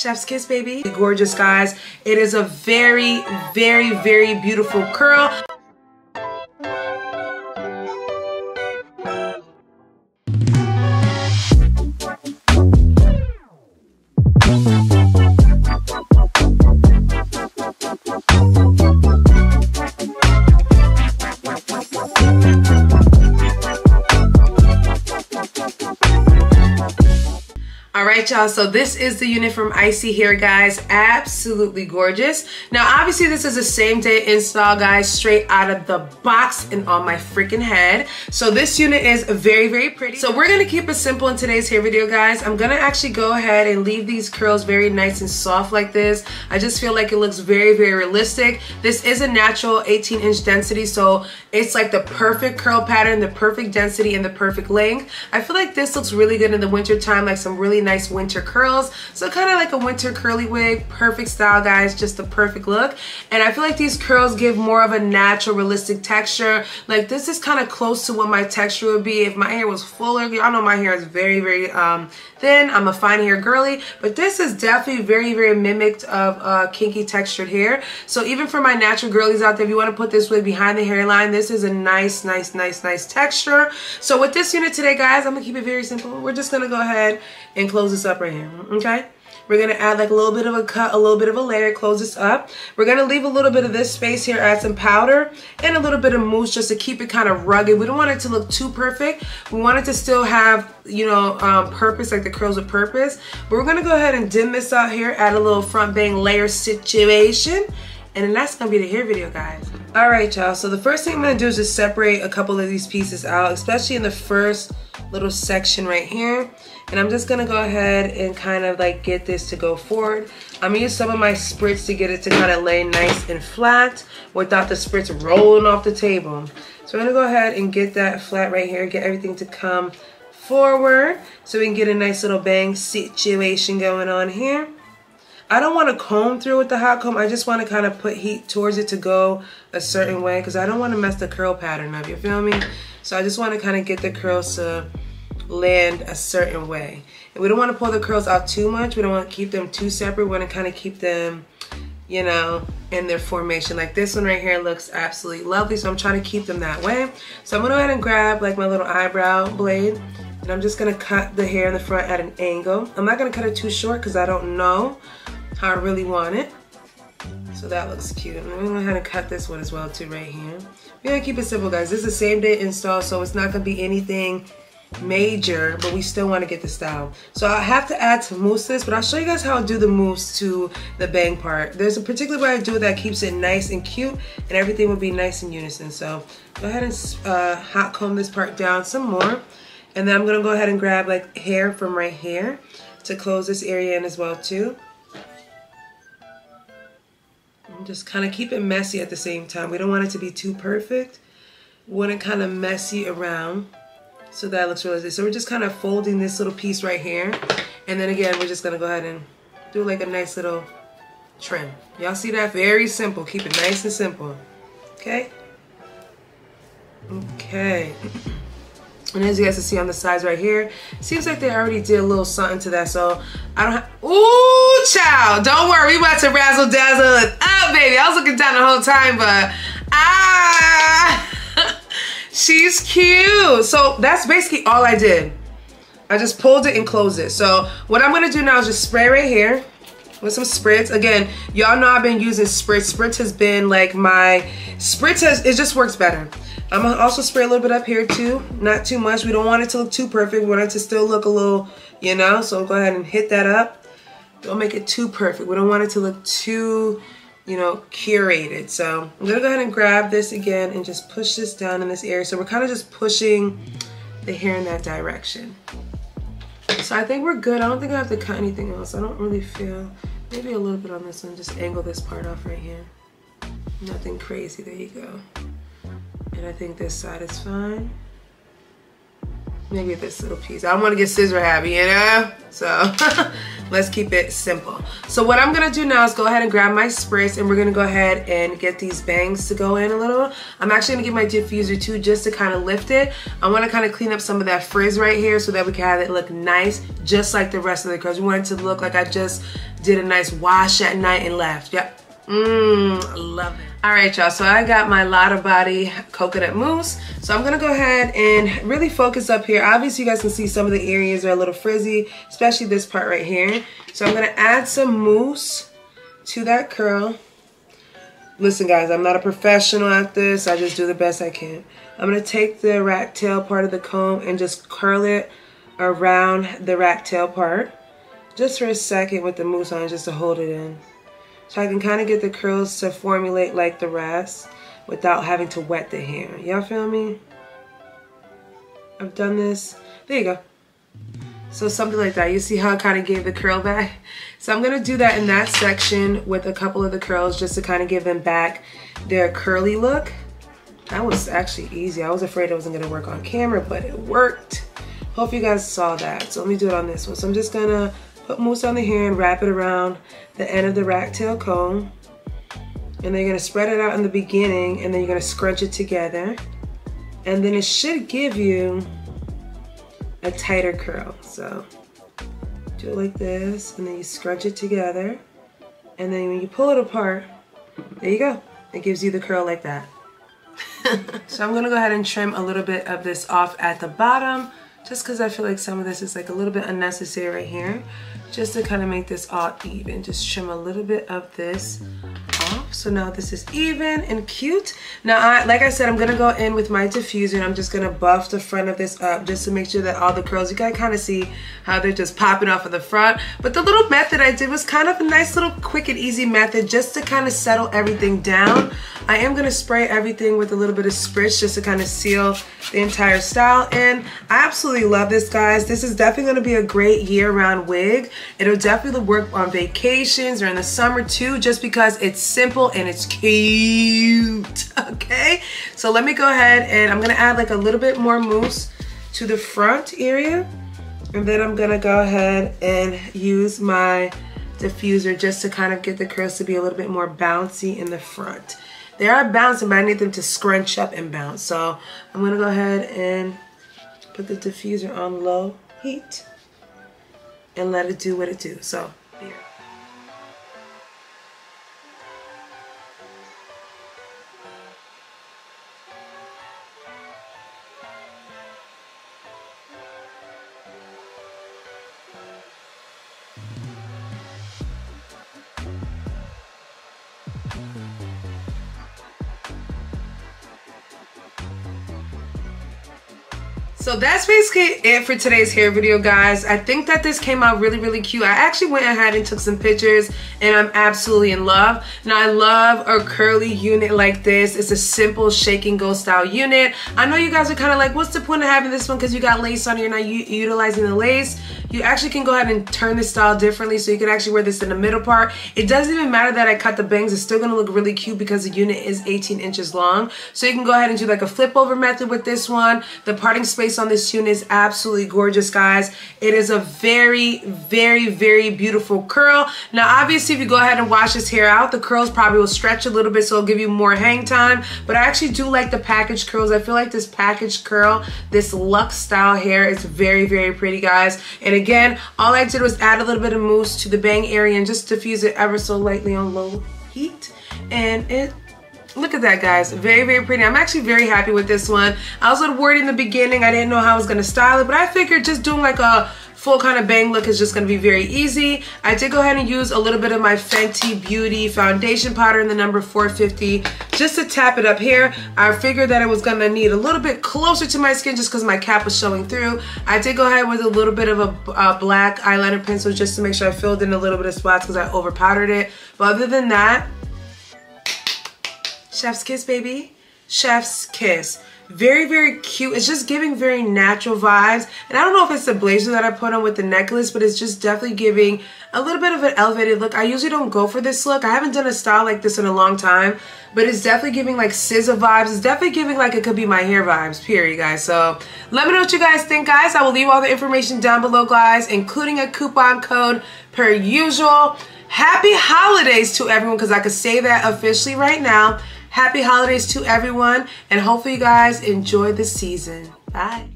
Chef's kiss, baby. Gorgeous, guys. It is a very, very, very beautiful curl. Right, y'all. So this is the unit from ISEE Hair, guys. Absolutely gorgeous. Now, obviously, this is a same day install, guys, straight out of the box and on my freaking head. So this unit is very, very pretty. So we're gonna keep it simple in today's hair video, guys. I'm gonna actually go ahead and leave these curls very nice and soft like this. I just feel like it looks very, very realistic. This is a natural 18 inch density, so it's like the perfect curl pattern, the perfect density, and the perfect length. I feel like this looks really good in the winter time, like some really nice winter curls. So kind of like a winter curly wig, perfect style guys, just the perfect look. And I feel like these curls give more of a natural, realistic texture. Like this is kind of close to what my texture would be if my hair was fuller. Y'all know my hair is very, very um, thin. I'm a fine hair girly, but this is definitely very, very mimicked of uh, kinky textured hair. So even for my natural girlies out there, if you want to put this wig behind the hairline, this is a nice, nice, nice, nice texture. So with this unit today, guys, I'm going to keep it very simple. We're just going to go ahead and close this up right here, okay? We're gonna add like a little bit of a cut, a little bit of a layer, close this up. We're gonna leave a little bit of this space here, add some powder and a little bit of mousse just to keep it kind of rugged. We don't want it to look too perfect. We want it to still have, you know, um, purpose, like the curls with purpose. But we're gonna go ahead and dim this out here, add a little front bang layer situation. And then that's gonna be the hair video, guys. All right, y'all, so the first thing I'm gonna do is just separate a couple of these pieces out, especially in the first little section right here. And I'm just gonna go ahead and kind of like get this to go forward. I'm gonna use some of my spritz to get it to kind of lay nice and flat without the spritz rolling off the table. So I'm gonna go ahead and get that flat right here, get everything to come forward so we can get a nice little bang situation going on here. I don't want to comb through with the hot comb. I just want to kind of put heat towards it to go a certain way because I don't want to mess the curl pattern up. You feel me? So I just want to kind of get the curls to land a certain way. And we don't want to pull the curls out too much. We don't want to keep them too separate. We want to kind of keep them, you know, in their formation. Like this one right here looks absolutely lovely. So I'm trying to keep them that way. So I'm going to go ahead and grab like my little eyebrow blade. And I'm just going to cut the hair in the front at an angle. I'm not going to cut it too short because I don't know how I really want it. So that looks cute. I'm to go ahead and cut this one as well too right here. We're going to keep it simple guys. This is a same day install so it's not to be anything major, but we still want to get the style. So I have to add some this, but I'll show you guys how I do the mousse to the bang part. There's a particular way I do it that keeps it nice and cute, and everything will be nice in unison. So go ahead and uh, hot comb this part down some more. And then I'm going to go ahead and grab like hair from right here to close this area in as well too. Just kind of keep it messy at the same time. We don't want it to be too perfect. We want it kind of messy around. So that looks really good. So we're just kind of folding this little piece right here. And then again, we're just going to go ahead and do like a nice little trim. Y'all see that? Very simple. Keep it nice and simple. Okay? Okay. And as you guys can see on the sides right here, seems like they already did a little something to that. So I don't have, ooh, child, don't worry. We about to razzle dazzle it up, baby. I was looking down the whole time, but ah. She's cute. So that's basically all I did. I just pulled it and closed it. So what I'm gonna do now is just spray right here with some spritz. Again, y'all know I've been using spritz. Spritz has been like my, spritz has, it just works better. I'm gonna also spray a little bit up here too. Not too much. We don't want it to look too perfect. We want it to still look a little, you know, so go ahead and hit that up. Don't make it too perfect. We don't want it to look too you know, curated. So I'm gonna go ahead and grab this again and just push this down in this area. So we're kind of just pushing the hair in that direction. So I think we're good. I don't think I have to cut anything else. I don't really feel, maybe a little bit on this one. Just angle this part off right here. Nothing crazy, there you go. And I think this side is fine. Maybe this little piece. I don't want to get scissor happy, you know? So Let's keep it simple. So what I'm gonna do now is go ahead and grab my spritz and we're gonna go ahead and get these bangs to go in a little. I'm actually gonna get my diffuser too just to kind of lift it. I wanna kind of clean up some of that frizz right here so that we can have it look nice just like the rest of the curls. We want it to look like I just did a nice wash at night and left. Yep. Mmm, love it. All right, y'all, so I got my Lotta Body Coconut Mousse. So I'm gonna go ahead and really focus up here. Obviously, you guys can see some of the areas are a little frizzy, especially this part right here. So I'm gonna add some mousse to that curl. Listen, guys, I'm not a professional at this. I just do the best I can. I'm gonna take the rat tail part of the comb and just curl it around the rat tail part just for a second with the mousse on just to hold it in. So I can kind of get the curls to formulate like the rest without having to wet the hair. Y'all feel me? I've done this. There you go. So something like that. You see how I kind of gave the curl back? So I'm going to do that in that section with a couple of the curls just to kind of give them back their curly look. That was actually easy. I was afraid it wasn't going to work on camera, but it worked. Hope you guys saw that. So let me do it on this one. So I'm just going to put mousse on the hair and wrap it around the end of the rat tail comb. And then you're gonna spread it out in the beginning and then you're gonna scrunch it together. And then it should give you a tighter curl. So do it like this and then you scrunch it together. And then when you pull it apart, there you go. It gives you the curl like that. so I'm gonna go ahead and trim a little bit of this off at the bottom just because I feel like some of this is like a little bit unnecessary right here just to kind of make this all even. Just trim a little bit of this. So now this is even and cute. Now, I, like I said, I'm to go in with my diffuser and I'm just to buff the front of this up just to make sure that all the curls, you can kind of see how they're just popping off of the front. But the little method I did was kind of a nice little quick and easy method just to kind of settle everything down. I am to spray everything with a little bit of spritz just to kind of seal the entire style. And I absolutely love this, guys. This is definitely to be a great year-round wig. It'll definitely work on vacations or in the summer too, just because it's simple and it's cute, okay? So let me go ahead and I'm gonna add like a little bit more mousse to the front area. And then I'm gonna go ahead and use my diffuser just to kind of get the curls to be a little bit more bouncy in the front. They are bouncing, but I need them to scrunch up and bounce. So I'm gonna go ahead and put the diffuser on low heat and let it do what it do. So here. Thank you. So that's basically it for today's hair video, guys. I think that this came out really, really cute. I actually went ahead and took some pictures and I'm absolutely in love. Now, I love a curly unit like this. It's a simple shake and go style unit. I know you guys are kind of like, what's the point of having this one because you got lace on, you're not utilizing the lace. You actually can go ahead and turn this style differently so you can actually wear this in the middle part. It doesn't even matter that I cut the bangs. It's still going to look really cute because the unit is 18 inches long. So you can go ahead and do like a flip over method with this one. The parting space on this tune is absolutely gorgeous, guys. It is a very, very, very beautiful curl. Now, obviously, if you go ahead and wash this hair out, the curls probably will stretch a little bit so it'll give you more hang time. But I actually do like the package curls. I feel like this package curl, this luxe style hair is very, very pretty, guys. And again, all I did was add a little bit of mousse to the bang area and just diffuse it ever so lightly on low heat. And it Look at that, guys. Very, very pretty. I'm actually very happy with this one. I was a little worried in the beginning. I didn't know how I was going to style it, but I figured just doing like a full kind of bang look is just going to be very easy. I did go ahead and use a little bit of my Fenty Beauty foundation powder in the number 450 just to tap it up here. I figured that it was going to need a little bit closer to my skin just because my cap was showing through. I did go ahead with a little bit of a, a black eyeliner pencil just to make sure I filled in a little bit of spots because I over powdered it. But other than that, chef's kiss, baby. Chef's kiss. Very, very cute. It's just giving very natural vibes. And I don't know if it's the blazer that I put on with the necklace, but it's just definitely giving a little bit of an elevated look. I usually don't go for this look. I haven't done a style like this in a long time, but it's definitely giving like SZA vibes. It's definitely giving like it could be my hair vibes, period, guys. So let me know what you guys think, guys. I will leave all the information down below, guys, including a coupon code per usual. Happy holidays to everyone, because I could say that officially right now. Happy holidays to everyone, and hopefully you guys enjoy the season. Bye.